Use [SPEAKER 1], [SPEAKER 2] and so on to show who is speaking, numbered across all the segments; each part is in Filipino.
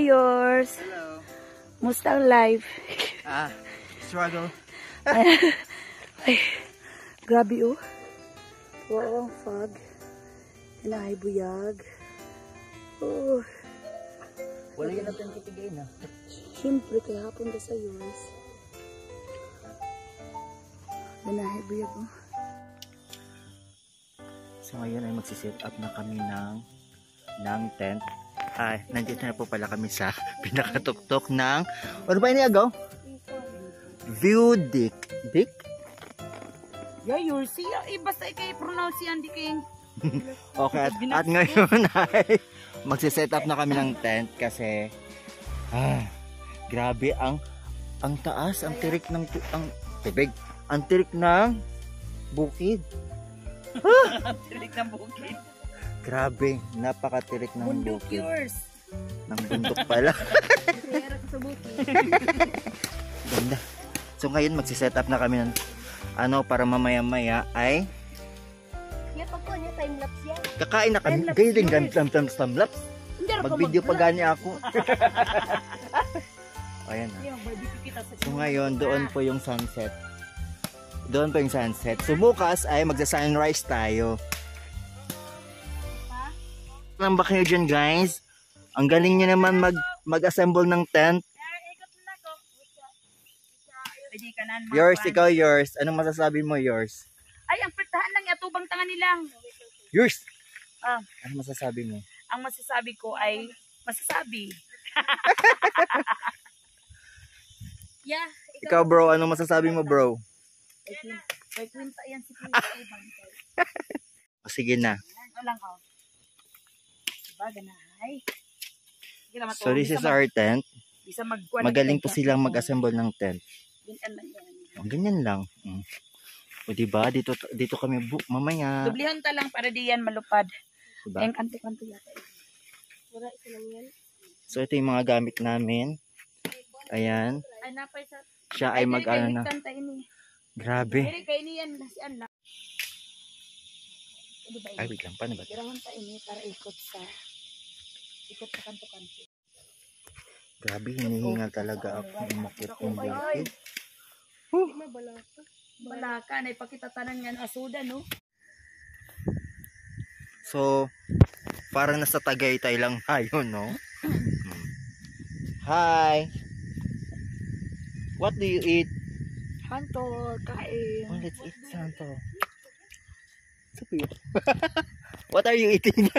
[SPEAKER 1] Yours.
[SPEAKER 2] Hello.
[SPEAKER 1] Musta ang life?
[SPEAKER 2] Ah, struggle.
[SPEAKER 1] Ay, grabe oh. Wow, ang fog. Inahay buyag. Oh,
[SPEAKER 2] Wala yan natin kitigay na.
[SPEAKER 1] siyempre kaya hapon ka sa yours. Inahay buyag oh.
[SPEAKER 2] So ngayon ay magsiset up na kami ng ng tent. Ay, nandito na po pala kami sa pinakatuktok ng ano ba ini agaw? View Dick. Dick?
[SPEAKER 3] Yeah, you're see, eh, basta ikay pronounce yan, di kay
[SPEAKER 2] Okay, at, at ngayon ay magsiset up na kami ng tent kasi ah, grabe ang ang taas, ang tirik ng tu- ang tubig, ang tirik ng bukid.
[SPEAKER 3] tilig ng bukid.
[SPEAKER 2] Grabe, napakatirik ng
[SPEAKER 3] Bundok
[SPEAKER 2] bukid.
[SPEAKER 3] yours.
[SPEAKER 2] Ng bundok pala.
[SPEAKER 3] Sa bukid.
[SPEAKER 2] Ganda. So ngayon magsiset up na kami ng ano para mamaya-maya ay kakain na kami. Gayon din
[SPEAKER 3] viewers.
[SPEAKER 2] gamit tam tam tam laps.
[SPEAKER 3] Hindi ako
[SPEAKER 2] Mag-video pa gani ako. Ayan na.
[SPEAKER 3] Kita sa
[SPEAKER 2] So ngayon doon po yung sunset. Doon po yung sunset. So bukas ay magsa-sunrise tayo. Alam ba kayo dyan guys? Ang galing nyo naman mag mag-assemble ng tent. Yours, ikaw yours. Anong masasabi mo yours?
[SPEAKER 3] Ay, ang pertahan lang yatubang tangan nilang.
[SPEAKER 2] Yours!
[SPEAKER 3] Ah.
[SPEAKER 2] Ano masasabi mo?
[SPEAKER 3] Ang masasabi ko ay, masasabi. yeah,
[SPEAKER 2] Ikaw bro, anong masasabi mo bro?
[SPEAKER 3] May kwenta yan si Kuya.
[SPEAKER 2] O, sige na.
[SPEAKER 3] Oh. Diba, ganahay. Sige na,
[SPEAKER 2] So this is our tent. Magaling po silang mag-assemble ng tent.
[SPEAKER 3] Ganyan lang yan.
[SPEAKER 2] O, ganyan lang. Mm. O diba, dito, dito kami bu mamaya.
[SPEAKER 3] Dublihan ta lang para di yan malupad.
[SPEAKER 2] Diba?
[SPEAKER 3] Yung kanto-kanto yata. Wala lang yan.
[SPEAKER 2] So ito yung mga gamit namin. Ayan. Siya ay mag ano na. Grabe.
[SPEAKER 3] Ano
[SPEAKER 2] Ay, wait lang. Paano ba?
[SPEAKER 3] Kailangan ta ini para ikot sa... Ikot sa kanto-kanto.
[SPEAKER 2] Grabe, hinihingal talaga ako. Umakit yung bukid.
[SPEAKER 3] Wala ka, na ipakita tanan yan asuda, no?
[SPEAKER 2] So, parang nasa Tagaytay lang tayo, no? Hmm. Hi! What do you eat?
[SPEAKER 3] Hanto, kain.
[SPEAKER 2] Oh, let's eat Santo. What are you eating?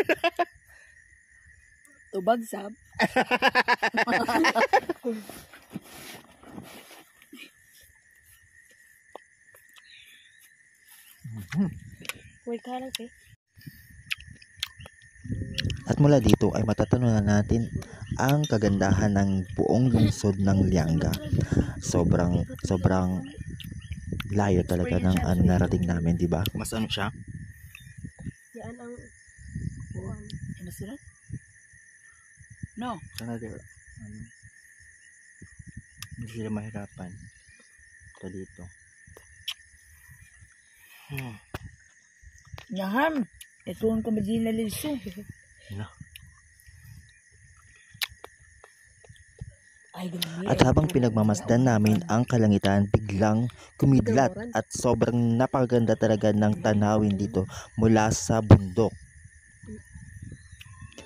[SPEAKER 3] Tubag sab. Wait lang, eh.
[SPEAKER 2] At mula dito ay matatanunan natin ang kagandahan ng buong lungsod ng Lianga. Sobrang sobrang layo talaga ng ano narating namin, di ba? Mas ano siya?
[SPEAKER 3] Yan ang buwan. Ano sila? No.
[SPEAKER 2] Sana di, ano, hindi sila mahirapan. Ito dito. Hmm.
[SPEAKER 3] Nyaham. Ito ang kamadina liso.
[SPEAKER 2] No.
[SPEAKER 3] Ay, ganun.
[SPEAKER 2] At habang pinagmamasdan namin ang kalangitan, biglang kumidlat at sobrang napakaganda talaga ng tanawin dito mula sa bundok.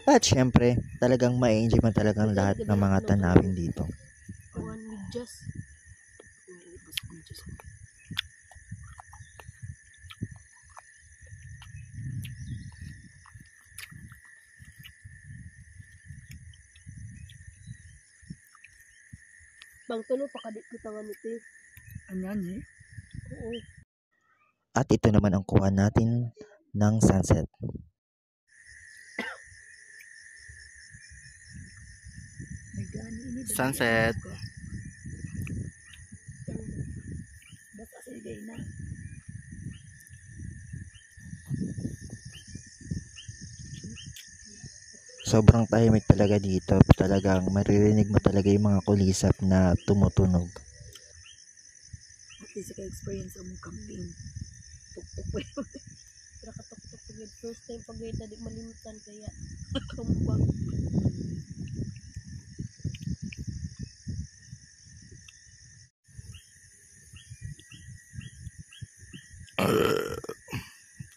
[SPEAKER 2] At syempre, talagang ma-enjoy man talagang lahat ng mga tanawin dito.
[SPEAKER 3] Buwan with just.
[SPEAKER 1] Bang tulo pa kadit ko tangan ito.
[SPEAKER 3] Ano yan eh?
[SPEAKER 1] Oo.
[SPEAKER 2] At ito naman ang kuha natin ng sunset. Sunset.
[SPEAKER 3] Basta sa igay na.
[SPEAKER 2] Sobrang tahimik talaga dito. Talagang maririnig mo talaga yung mga kulisap na tumutunog.
[SPEAKER 3] Di sa ka-experience ang camping. Tuktok pa yun.
[SPEAKER 1] Pero katok-tok pagod. First time pagod, di malimutan kaya. Tumbang.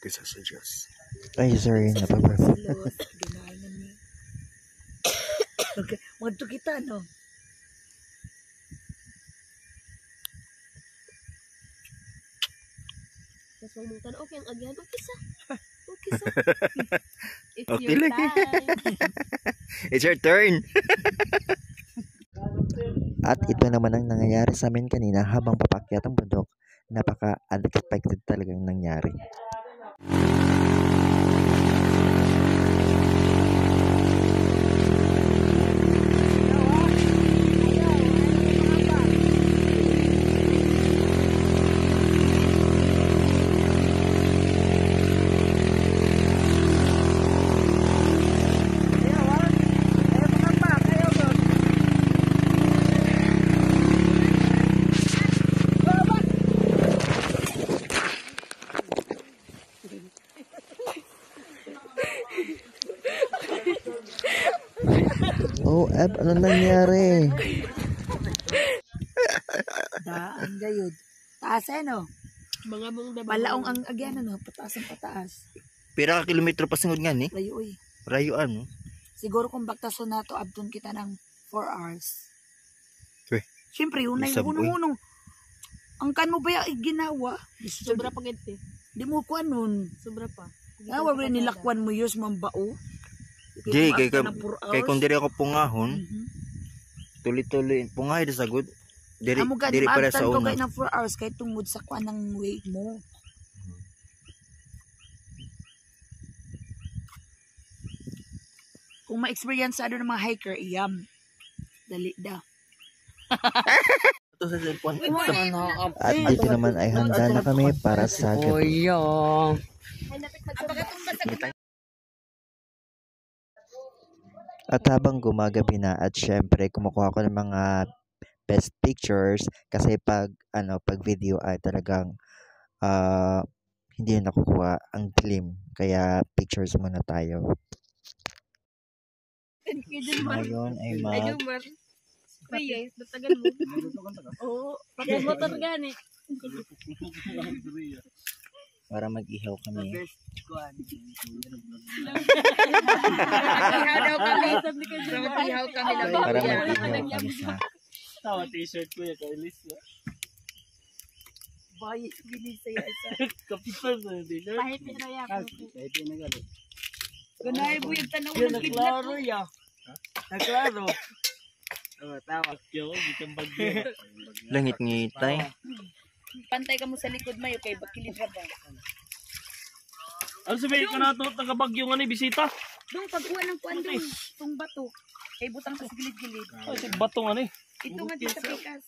[SPEAKER 4] Kisa sa Diyos.
[SPEAKER 2] Ay, sorry, napapar.
[SPEAKER 3] Silos. Ganahan na niya. Okay. Magto kita, no?
[SPEAKER 1] Tapos mamuntan, okay ang agyan. Okay sa. Okay sa. It's
[SPEAKER 2] Okay
[SPEAKER 1] your time.
[SPEAKER 2] It's your turn. At ito naman ang nangyayari sa amin kanina habang papakyat ang bundok. Napaka-unexpected talagang nangyari. Eb, ano nangyari?
[SPEAKER 3] Daan gayod. Taas eh, no?
[SPEAKER 1] Mga mong dabang.
[SPEAKER 3] Malaong ang agyan, no? Pataas ang pataas.
[SPEAKER 2] Pira ka kilometro pa singod nga ni.
[SPEAKER 3] Layo, uy.
[SPEAKER 2] Rayo ano?
[SPEAKER 3] Siguro kung baktaso na to, abdon kita ng 4 hours.
[SPEAKER 2] Uy.
[SPEAKER 3] Siyempre, unay
[SPEAKER 2] Isab, uy.
[SPEAKER 3] unong Ang kan mo ba yung ginawa?
[SPEAKER 1] Sobra pa gete.
[SPEAKER 3] Di mo ko nun.
[SPEAKER 1] Sobra pa.
[SPEAKER 3] Ah, wala nilakwan mo yus mambao.
[SPEAKER 2] Di, kay, kay,
[SPEAKER 3] ng 4
[SPEAKER 2] kay kung diri ako pungahon,
[SPEAKER 3] Mhm.
[SPEAKER 2] tuloy-tuloy, pungahay na sagod. Diri,
[SPEAKER 3] Amo ka,
[SPEAKER 2] diri para sa una.
[SPEAKER 3] kay ng 4 hours kay tungod sa kwan ng weight mo. Kung ma-experience ano ng mga hiker, iyam. Dali da.
[SPEAKER 2] Ito sa cellphone.
[SPEAKER 3] Ano,
[SPEAKER 2] At dito naman ay handa na kami para sa gabi. At habang gumagabi na at syempre kumukuha ko ng mga best pictures kasi pag ano pag video ay talagang ah, hindi na nakukuha ang dilim kaya pictures muna tayo. Ngayon ay mag
[SPEAKER 1] Reyes, datagan mo. Oo. Pati motor gani.
[SPEAKER 2] para mag-ihaw kami.
[SPEAKER 3] Ihaw daw kami. Ihaw kami lang.
[SPEAKER 2] Para mag-ihaw kami sa
[SPEAKER 5] Tawa t-shirt ko yung kailis.
[SPEAKER 3] Bay, ginisay isa.
[SPEAKER 5] Kapitan na yung t-shirt.
[SPEAKER 1] Pahit na ya.
[SPEAKER 3] Ganay mo yung
[SPEAKER 5] Yan,
[SPEAKER 3] ng kidlat.
[SPEAKER 5] naklaro ya. Naklaro. Oh, tawa. Kyo, bitang bagyo.
[SPEAKER 2] langit ngitay.
[SPEAKER 3] Pantay ka mo sa likod mayo kay bakilid ra ba.
[SPEAKER 5] Ano sabihin ko na ito, taga bagyo nga ni bisita?
[SPEAKER 3] Dong pag-uwan ng kuan dong, tong bato. Kay butang sa gilid-gilid.
[SPEAKER 5] Ay, si bato nga ni.
[SPEAKER 3] Ito nga di sa pikas.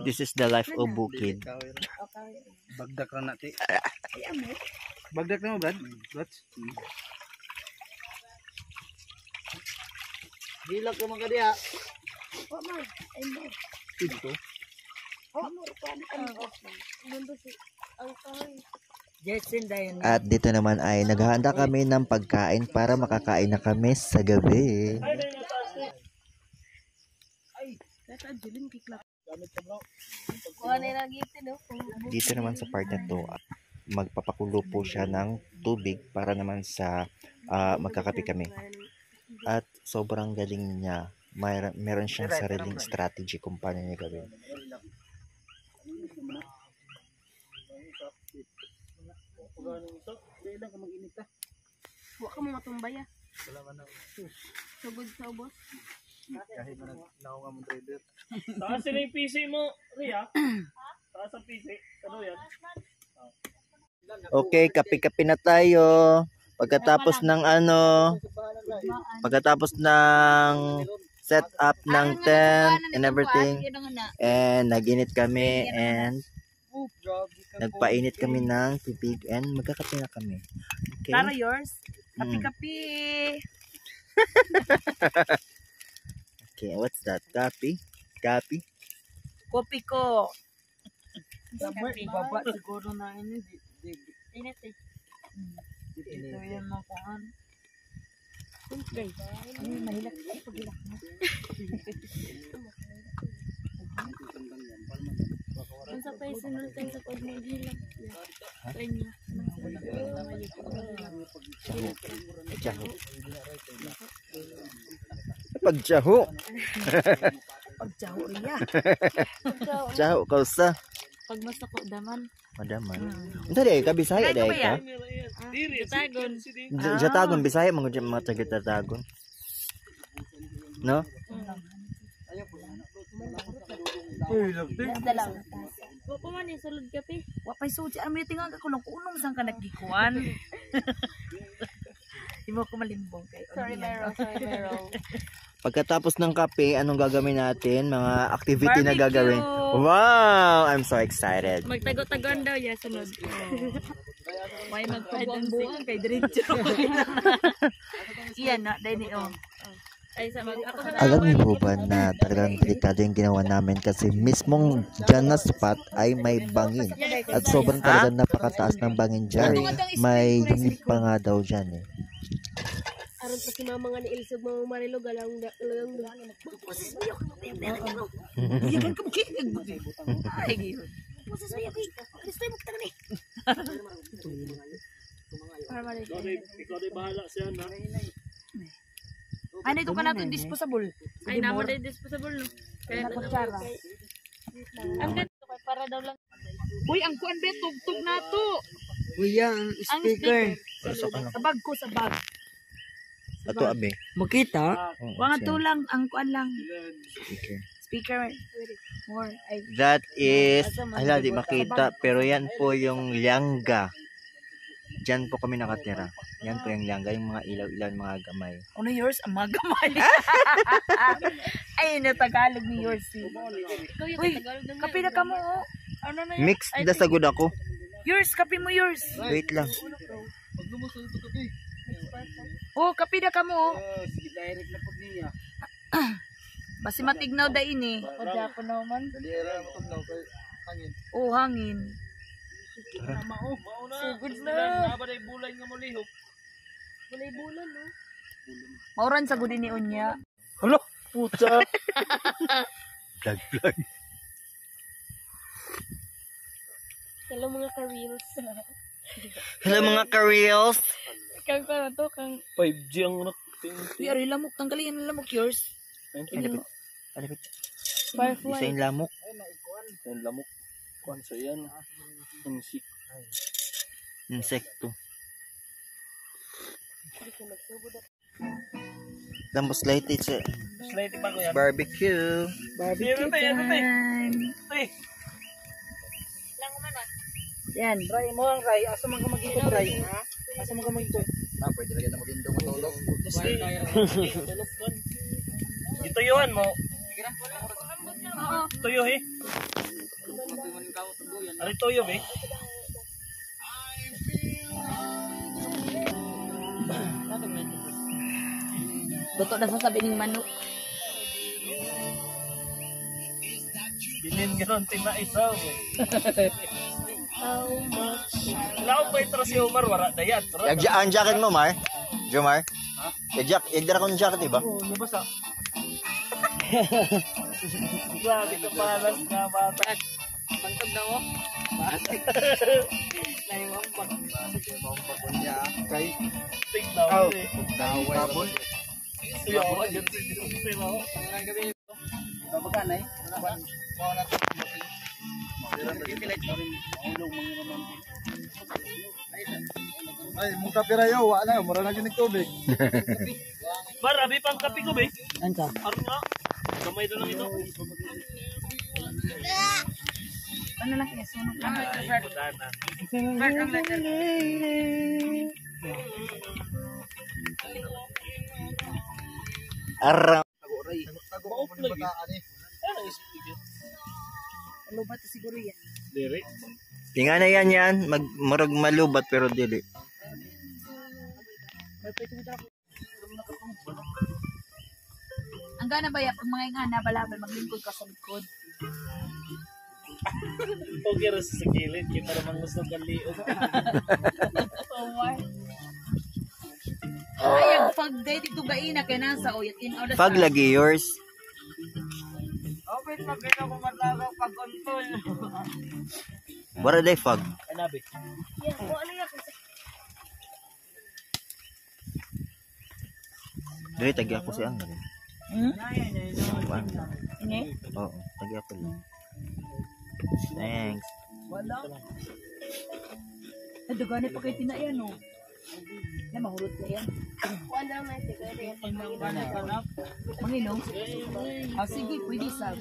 [SPEAKER 2] This is the life of Bukid.
[SPEAKER 3] Okay.
[SPEAKER 4] Bagdak na natin. Bagdak na mo, Brad? Brad? Hilak ka mga diya.
[SPEAKER 3] Wa mo. Ay mo.
[SPEAKER 4] Dito.
[SPEAKER 3] Wa mo kuan ano.
[SPEAKER 1] Mundo si ang kahoy.
[SPEAKER 2] At dito naman ay naghahanda kami ng pagkain para makakain na kami sa gabi. Dito naman sa part na to, magpapakulo po siya ng tubig para naman sa ah, magkakape kami. At sobrang galing niya. Mayroon, meron siyang sariling strategy kung paano niya gawin.
[SPEAKER 1] Huwag ka mga tumbaya. Sugod sa ubos.
[SPEAKER 4] Kahit na nako nga mong trader.
[SPEAKER 5] Taas sila yung PC mo, Ria. Taas ang PC. Ano yan?
[SPEAKER 2] Okay, kape-kape na tayo. Pagkatapos ng ano, pagkatapos ng set up ng tent and everything. And naginit kami and nagpainit kami ng tubig and magkakape na kami. Okay?
[SPEAKER 3] Para yours.
[SPEAKER 2] Mm.
[SPEAKER 3] Kapi-kapi.
[SPEAKER 2] Okay, what's that? Copy? Copy?
[SPEAKER 3] Kopi ko. Dapat ibaba siguro na ini.
[SPEAKER 1] Init eh.
[SPEAKER 3] ito yan mga kuhan.
[SPEAKER 1] Siyempre.
[SPEAKER 3] Ay, mahilak. Ay, pagilak mo.
[SPEAKER 1] Ang sa pa isunod tayo sa pag may hilang. Try niya.
[SPEAKER 2] Tiyaho. Pagtiyaho.
[SPEAKER 3] Pagjaho riya.
[SPEAKER 2] Tiyaho, kausa.
[SPEAKER 1] Pag masako daman.
[SPEAKER 2] Madaman. Dali, ka Bisaya
[SPEAKER 3] Kaya
[SPEAKER 2] dahil
[SPEAKER 3] ba
[SPEAKER 2] ka.
[SPEAKER 1] Ah, Jatagon.
[SPEAKER 2] J- Jatagon, Bisaya, mga mga taga Jatagon. No?
[SPEAKER 1] Basta lang. Wa pa man eh, sulod ka pi.
[SPEAKER 3] Wapay suci. Ano may tingang ka kulong kunong saan ka nagkikuan. Di mo ko malimbong kay.
[SPEAKER 1] Sorry, Meryl. Sorry, Meryl.
[SPEAKER 2] Pagkatapos ng kape, anong gagawin natin? Mga activity na gagawin. Wow! I'm so excited.
[SPEAKER 1] Magtago-tagoan daw ya sunod.
[SPEAKER 3] May magpagbuang kay diretso. Iyan na, dahil ni oh.
[SPEAKER 1] Ay, sa mag... Ako sa
[SPEAKER 2] Alam niyo po ba na talagang delikado yung ginawa namin kasi mismong dyan na spot ay may bangin. At sobrang talagang napakataas ng bangin dyan. May yumig pa nga daw dyan eh.
[SPEAKER 1] Aron pa si mama nga ni Ilsog mga marilo galang galang
[SPEAKER 3] Iyan ka makinig mo. Ay, giyon.
[SPEAKER 1] para marilo.
[SPEAKER 5] Ikaw na bahala siya na.
[SPEAKER 3] Ano ito ka natin disposable?
[SPEAKER 1] Ay, naman na disposable no. Kaya na kutsara. Ang ganito kay para daw lang.
[SPEAKER 3] Uy, ang kuan be, tugtog na to.
[SPEAKER 5] Kuya, ang
[SPEAKER 3] Ang speaker.
[SPEAKER 2] ano?
[SPEAKER 3] Sa bag ko, sa bag.
[SPEAKER 2] Ato abe.
[SPEAKER 5] Makita?
[SPEAKER 3] Mga
[SPEAKER 2] siya.
[SPEAKER 3] tulang, ang kuan lang.
[SPEAKER 2] Okay.
[SPEAKER 3] Speaker. More. Ay,
[SPEAKER 2] That is, ala di makita, pero yan po yung liangga. Diyan po kami nakatira. Yan po yung liangga, yung mga ilaw-ilaw, mga gamay.
[SPEAKER 3] ano yours? Ang magamay. Ay, na Tagalog ni yours. eh. Uy, Kapi na ka mo. oh.
[SPEAKER 1] Ano na yun?
[SPEAKER 2] Mixed na sa good ako.
[SPEAKER 3] Yours, kapi mo yours.
[SPEAKER 2] Wait lang.
[SPEAKER 3] Oh, kapi na ka mo. oh.
[SPEAKER 5] Sige, direct na po niya.
[SPEAKER 3] Basi matignaw da ini.
[SPEAKER 1] Padya ko naman.
[SPEAKER 3] Oh, hangin.
[SPEAKER 5] Mao, mao na.
[SPEAKER 1] Sugod na.
[SPEAKER 5] Naba na bulay nga mo lihok.
[SPEAKER 1] Bulay bulan no.
[SPEAKER 3] Mauran sa gudi ni Unya.
[SPEAKER 5] Hala, puta.
[SPEAKER 2] Daglag.
[SPEAKER 1] Hello mga ka-reels.
[SPEAKER 2] Hello mga ka-reels.
[SPEAKER 1] Kang pa to kang
[SPEAKER 5] 5G ang nak.
[SPEAKER 3] Yari lamok, tanggalin ang lamok yours.
[SPEAKER 2] Alipit. Alipit.
[SPEAKER 1] firefly.
[SPEAKER 2] Isa yung lamok.
[SPEAKER 5] Yan lamok. Kuan sa yan. Insik.
[SPEAKER 2] Insekto. Tapos light it sa
[SPEAKER 5] Slide pa ko yan.
[SPEAKER 2] barbecue.
[SPEAKER 5] Barbecue time.
[SPEAKER 3] Yan.
[SPEAKER 5] try mo ang ray. Asa man ka mag-ikot ray? Ha? Asa man ka mag-ikot?
[SPEAKER 2] Ah, pwede lagyan na magindong matulog.
[SPEAKER 5] Ituyuan mo. Tuyo eh. Ano tuyo eh?
[SPEAKER 3] Luto na sasabi ng manok.
[SPEAKER 5] Bilin gano'n tinaisaw eh.
[SPEAKER 1] How much?
[SPEAKER 5] Laog pa ito si Omar, wala na yan.
[SPEAKER 2] Yung ang jacket mo, Mar? Jomar? Yung jack, yung dara ko ng jacket, diba?
[SPEAKER 5] Oo, nabasa. Grabe ka palas na bata. Pantog na mo? Naiwang pa.
[SPEAKER 4] Kay
[SPEAKER 5] Tingnan
[SPEAKER 4] Aw.
[SPEAKER 5] mo eh.
[SPEAKER 4] Daway Babon.
[SPEAKER 5] Iyo, ako dyan sila.
[SPEAKER 4] Babaganay. Ay, mong kapirayo, wa na, mura na gyud ng tubig.
[SPEAKER 5] Marabi pang kape ko, be.
[SPEAKER 3] Anta.
[SPEAKER 5] Aron nga. Gamay na lang ito.
[SPEAKER 3] Ano lang kaya sunog lang. Heart ang letter.
[SPEAKER 2] Ara.
[SPEAKER 4] Tago ko ng bataan eh.
[SPEAKER 5] Ano isipin?
[SPEAKER 3] Lubat siguro yan.
[SPEAKER 5] Diri.
[SPEAKER 2] Tinga na yan yan. Mag, marag malubat pero dili.
[SPEAKER 3] Ang gana ba yan? Pag mga ingana, balabal, maglingkod ka sa likod.
[SPEAKER 5] Okay ra sa gilid kay para man gusto kaliog.
[SPEAKER 3] Ay, ang pag-date ito gaina kay nasa o yakin o da
[SPEAKER 2] Pag lagi yours.
[SPEAKER 3] Okay, pag ito ko matagaw pag-control.
[SPEAKER 2] Wala day fog.
[SPEAKER 5] Anabi.
[SPEAKER 1] Yan, kung ano yan.
[SPEAKER 2] Dili tagi ako si ang rin.
[SPEAKER 3] Hmm? Ini?
[SPEAKER 2] Oo, tagi ako lang. Thanks.
[SPEAKER 3] Wala. Nadugani pa kay tinayan o. Na mahulot na yan.
[SPEAKER 1] Ano naman, siguro yan.
[SPEAKER 3] Manginom? Ah, sige, pwede sab.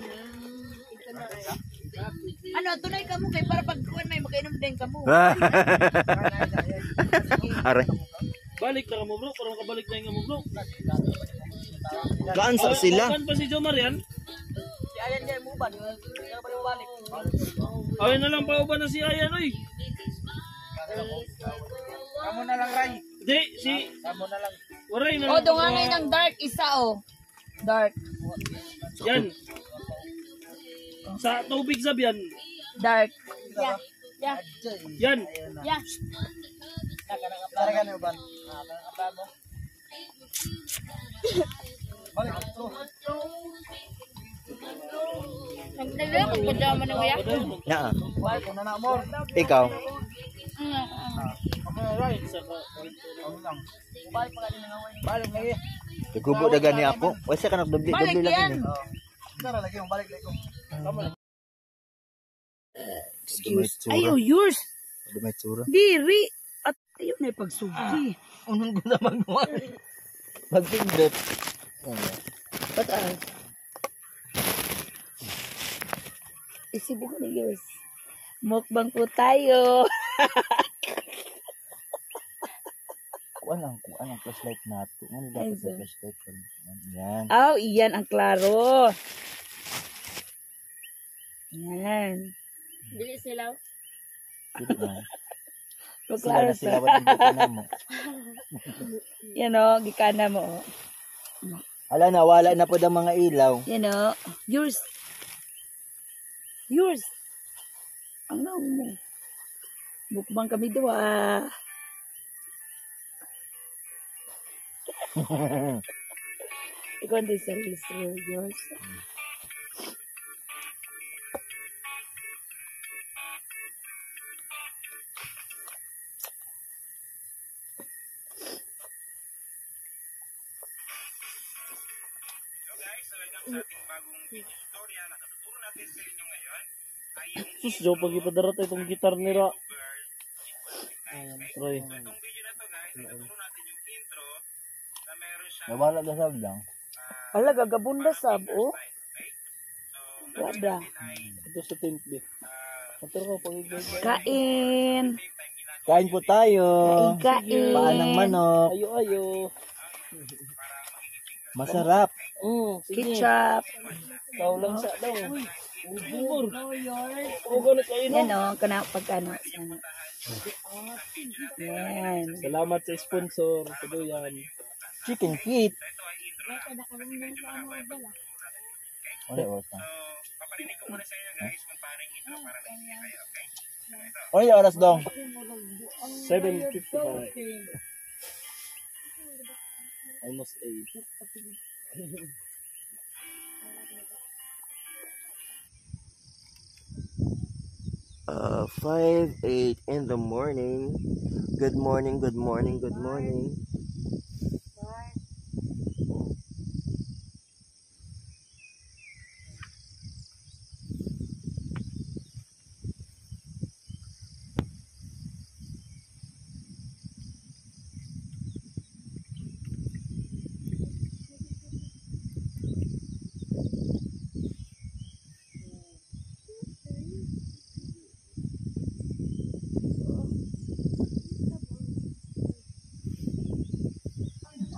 [SPEAKER 3] Ano, tunay ka mo kay para pag kuwan may magainom din ka mo.
[SPEAKER 2] Are.
[SPEAKER 5] Balik na ka mo bro, para makabalik na yung mo bro.
[SPEAKER 2] Kaan sa sila?
[SPEAKER 5] Saan pa si Jomar yan?
[SPEAKER 3] Ayan dyan mo ba? Hindi ka pa rin mabalik.
[SPEAKER 5] Awin na lang pa ba na si Ayan oy.
[SPEAKER 3] Kamu na lang, Ray.
[SPEAKER 5] Di, si...
[SPEAKER 3] Kamu na lang.
[SPEAKER 5] Waray na
[SPEAKER 3] Oh,
[SPEAKER 5] lang.
[SPEAKER 3] dungangay ng dark isa oh. Dark.
[SPEAKER 5] Yan. Sa tubig sab yan.
[SPEAKER 3] Dark.
[SPEAKER 1] Yeah. Yeah.
[SPEAKER 5] Yan.
[SPEAKER 1] Yeah.
[SPEAKER 4] Talaga na ba?
[SPEAKER 1] Nagdala ko pa dyan man uya.
[SPEAKER 2] Naa. Ikaw.
[SPEAKER 4] Ano lang. Balik lagi.
[SPEAKER 2] Nagubo na gani ako. Wala siya ka nagdubli.
[SPEAKER 3] Balik
[SPEAKER 2] Dubli
[SPEAKER 3] yan.
[SPEAKER 2] lang yun.
[SPEAKER 4] Tara lagi yung balik lagi ko.
[SPEAKER 2] Excuse.
[SPEAKER 3] Ayo, yours.
[SPEAKER 2] Dumay tsura.
[SPEAKER 3] Diri. At ayun na pagsugi.
[SPEAKER 2] Unang ko na magawa. Magpindot.
[SPEAKER 3] Ba't ay? Isibo ko yours. Mukbang po tayo.
[SPEAKER 2] Kuan lang. Kuan ang flashlight nato. Ano dapat sa flashlight? Yan.
[SPEAKER 3] Oh, iyan ang klaro. Yan.
[SPEAKER 1] Dili sila.
[SPEAKER 2] Dili na. Sila na sila. mo.
[SPEAKER 3] Yan o, gikana mo. oh.
[SPEAKER 2] Ala na. Wala na po ang mga ilaw.
[SPEAKER 3] Yan o. Yours. Yours. Ang naong mo. Mukbang kami dua. Ikaw hindi sa listro, yours.
[SPEAKER 5] Sus, Jo, pag ipadarat itong gitar ni Ra. Ayan, Troy.
[SPEAKER 2] Nawala na sa lang.
[SPEAKER 3] Ala, gagabunda sab, oh. Wada.
[SPEAKER 5] Ito sa B. Ito ka, pag
[SPEAKER 3] Kain.
[SPEAKER 2] Kain po tayo.
[SPEAKER 3] Kain.
[SPEAKER 2] Paan ng manok.
[SPEAKER 5] Ayo, ayo.
[SPEAKER 2] Masarap.
[SPEAKER 5] Mm.
[SPEAKER 3] Ketchup.
[SPEAKER 5] Tao lang sa daw. Kayo no?
[SPEAKER 3] Yan o, kana pagkano. Ano. Yan.
[SPEAKER 5] Salamat sa sponsor. Ito yan.
[SPEAKER 2] Chicken feet. Wala, wala. Ano yung oras dong?
[SPEAKER 5] 7.55. Almost 8.
[SPEAKER 2] Uh, 5, 8 in the morning. Good morning, good morning, good morning.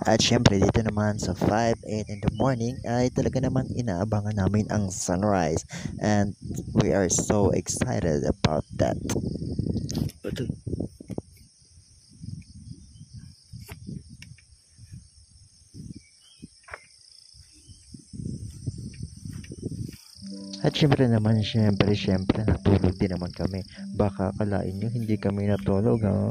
[SPEAKER 2] At syempre dito naman sa 5, 8 in the morning ay talaga naman inaabangan namin ang sunrise and we are so excited about that.
[SPEAKER 6] At syempre naman, syempre, syempre, natulog din naman kami. Baka akalain nyo, hindi kami natulog, ha?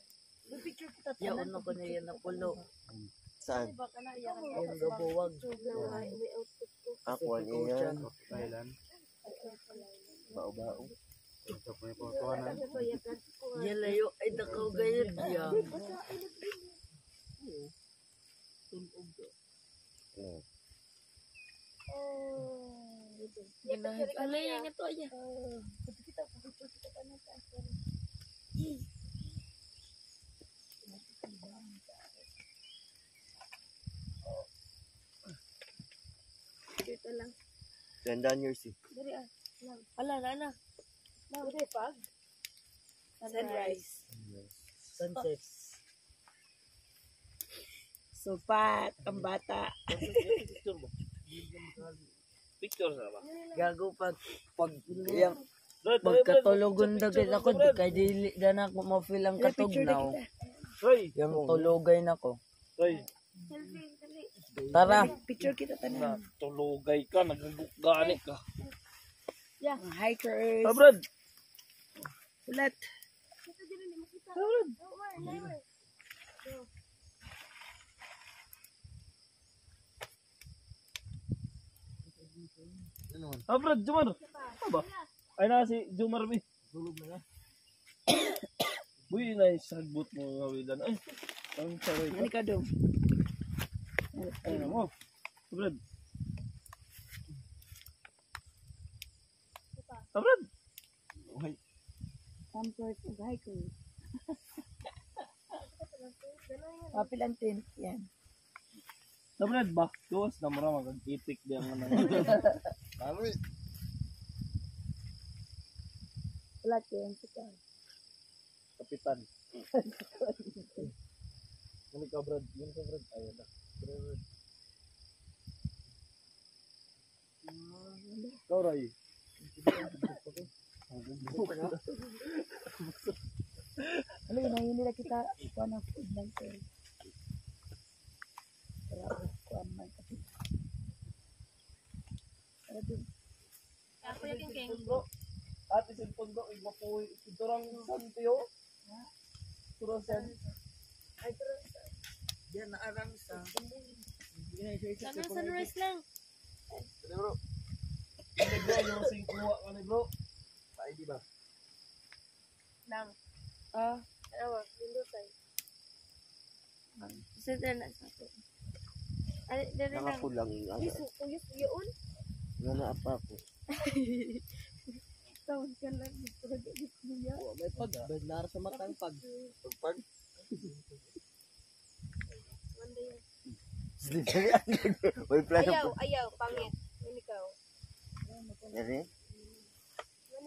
[SPEAKER 5] Ya, ano ko na yan na pulo.
[SPEAKER 6] Saan?
[SPEAKER 5] Yung gabuwag.
[SPEAKER 6] Ako, ano yan? Bao-bao.
[SPEAKER 5] Yan layo. Ay, nakaw gayad ya.
[SPEAKER 1] Ginahit. Alay, yung ito aja. Dito lang.
[SPEAKER 6] Tandaan yours eh.
[SPEAKER 1] Dari ah. Ala, na na. Lang. Dari pag. Sunrise.
[SPEAKER 5] Sunset.
[SPEAKER 7] Supat, ang bata.
[SPEAKER 5] Picture na ba?
[SPEAKER 7] Gago pag, pag, yung, pagkatulogon dagay ako, kay dili na na ako ma-feel ang katugnaw. Yung tulogay na ko.
[SPEAKER 5] Roy!
[SPEAKER 7] Tara.
[SPEAKER 1] Picture kita tanan.
[SPEAKER 5] Na, tulugay ka, nagugani ka.
[SPEAKER 1] Mga hikers.
[SPEAKER 5] Ah, Brad!
[SPEAKER 1] Ulat.
[SPEAKER 5] Ah, Brad, Jumar! Ano ba? Ay na si Jumar, mi. Tulog na nga. Uy, na sagbot mo nga wilan. Ay, ang saray ka.
[SPEAKER 1] Ano ka dong?
[SPEAKER 5] Ay na mo. Brad. Ah, Brad!
[SPEAKER 1] Comfort of hikers. Papilang tent. Yan.
[SPEAKER 5] Brad ba? Gawas na mura magag-itik di ang ano.
[SPEAKER 4] Ano eh?
[SPEAKER 1] Ulat yan. Sika.
[SPEAKER 5] Kapitan. Ano ka, Brad? Yun ka, Brad. Ayun na. Ikaw, Ray.
[SPEAKER 1] Ano yun, ayun nila kita. Kuha ng food lang sir. Para kuha man kasi. Para dun. Ako yung king
[SPEAKER 5] Ate cellphone ko, iba po, ito lang santiyo. Puro sen.
[SPEAKER 7] Yan na arang sa.
[SPEAKER 1] Sana sunrise lang.
[SPEAKER 5] Ano, bro? Ano, bro? Yung sing kuha ka ni bro. Ay, di ba?
[SPEAKER 1] Lang. Ah. Awa, window side. Isa din na sa ato. Ay, dali lang.
[SPEAKER 6] Nakapulang. Ano,
[SPEAKER 1] Yes, uyos yun.
[SPEAKER 6] ano apa ako.
[SPEAKER 1] Tawag ka lang. Di kuya.
[SPEAKER 5] Oh, may pag, ah.
[SPEAKER 7] Benar sa matang pag.
[SPEAKER 5] Pagpag.
[SPEAKER 6] Uy, plano
[SPEAKER 1] Ayaw,
[SPEAKER 6] po.
[SPEAKER 1] ayaw, pangit. Yan ikaw.
[SPEAKER 6] Eh?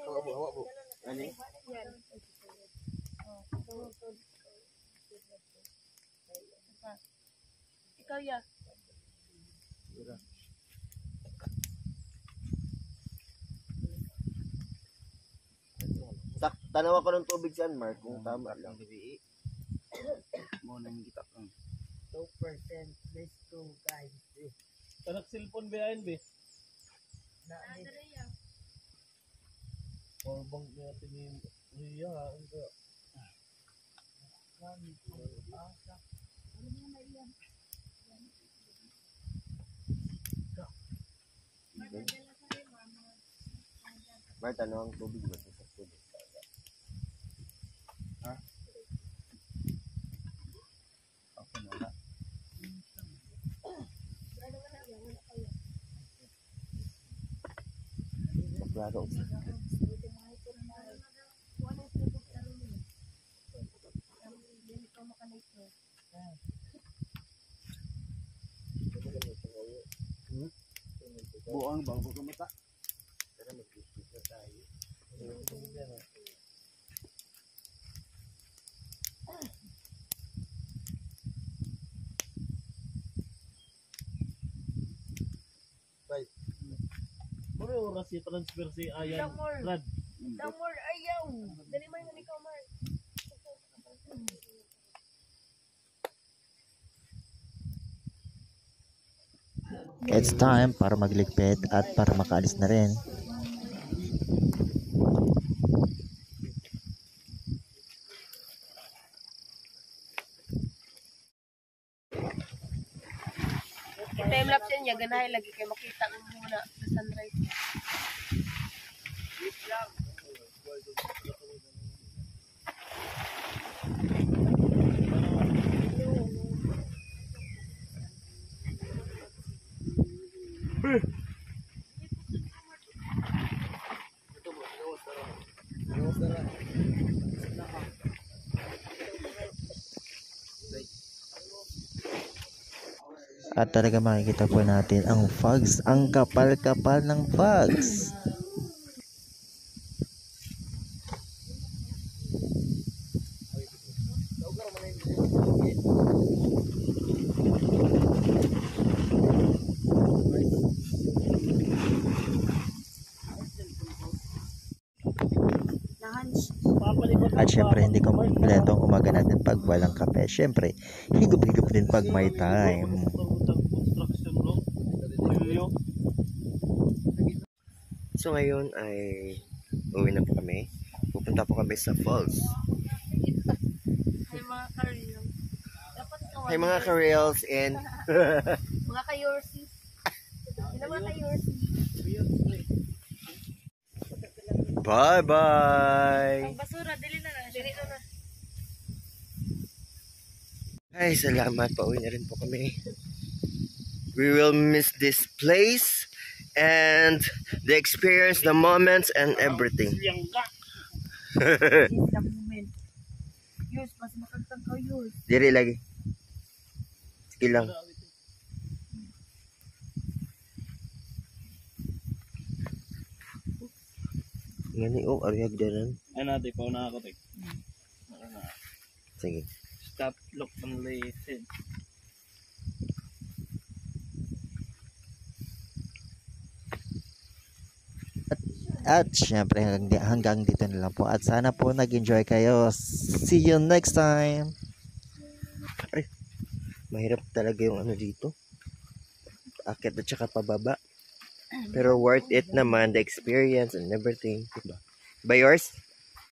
[SPEAKER 4] Hawa mo, hawa mo.
[SPEAKER 6] Eh?
[SPEAKER 1] Yan. Ikaw ya.
[SPEAKER 6] Sak, tanaw ako ng tubig saan, Mark, kung tama lang.
[SPEAKER 4] Muna yung kita.
[SPEAKER 7] 2% let's go guys.
[SPEAKER 5] Kanak cellphone behind, be. Or bang natin yung Iya, ang ka.
[SPEAKER 2] Bart, ano ang tubig ba? Sa tubig. Ha? Okay na wala. Maglaro.
[SPEAKER 4] Buang bang
[SPEAKER 5] oras si transfer si Ayan. Brad.
[SPEAKER 1] Damor, ayaw. Dali mo yung ikaw, Mar.
[SPEAKER 2] It's time para magligpit at para makaalis na rin.
[SPEAKER 1] Time lapse niya, ganahay lagi kayo makita ang muna sa sunrise.
[SPEAKER 2] At talaga makikita po natin ang fogs, ang kapal-kapal ng fogs. At syempre hindi kompleto ang umaga natin pag walang kape. Syempre, higop-higop din pag may time. So ngayon ay uwi na po kami. Pupunta po kami sa falls.
[SPEAKER 1] Ay, mga kawan.
[SPEAKER 2] Hey mga ka-reels and
[SPEAKER 1] Mga kayorsi. Mga kayorsi?
[SPEAKER 2] bye-bye!
[SPEAKER 1] Ang basura, dili na na. Dili na na.
[SPEAKER 2] Ay, salamat. Pauwi na rin po kami. We will miss this place and the experience, the moments, and everything.
[SPEAKER 1] Yus, mas makagtang ka yus.
[SPEAKER 2] Diri lagi. Sige lang. Ngani oh, arihag danan.
[SPEAKER 5] Ay natin, pauna ako tek.
[SPEAKER 2] Sige.
[SPEAKER 5] Look, and listen.
[SPEAKER 2] At syempre hanggang, hanggang dito na lang po. At sana po nag-enjoy kayo. See you next time. Ay, mahirap talaga yung ano dito. Akit at saka pababa. Pero worth it naman, the experience and everything. Diba? By yours?